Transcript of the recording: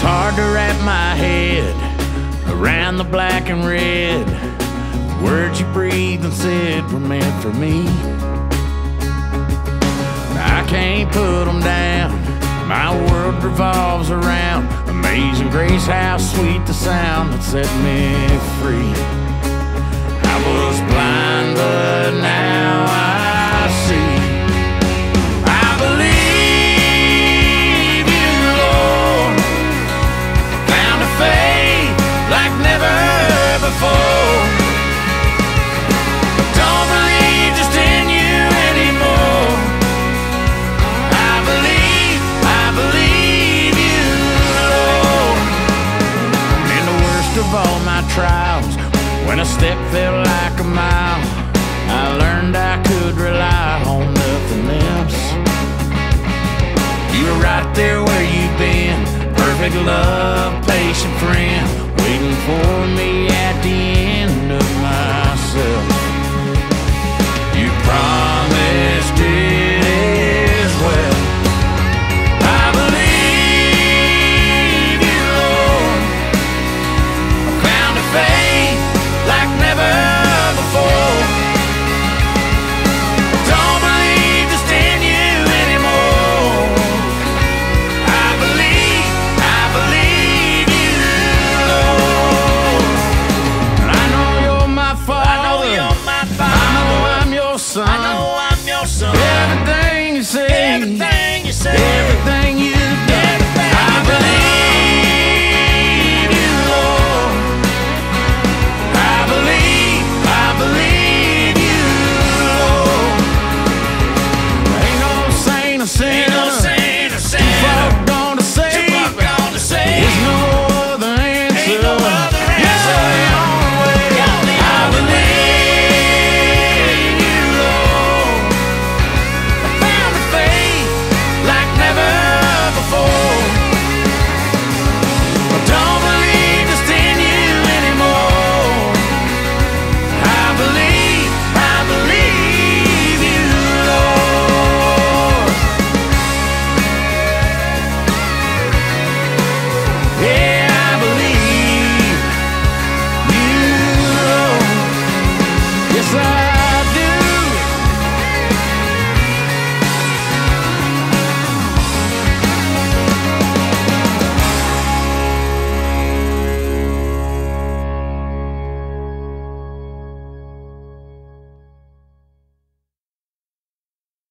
hard to wrap my head around the black and red. Words you breathed and said were meant for me. I can't put them down. My world revolves around Amazing Grace, how sweet the sound that set me free. I was blind, but In of all my trials, when a step felt like a mile, I learned I could rely on nothing else. You're right there where you've been, perfect love, patient friend, waiting for me Everything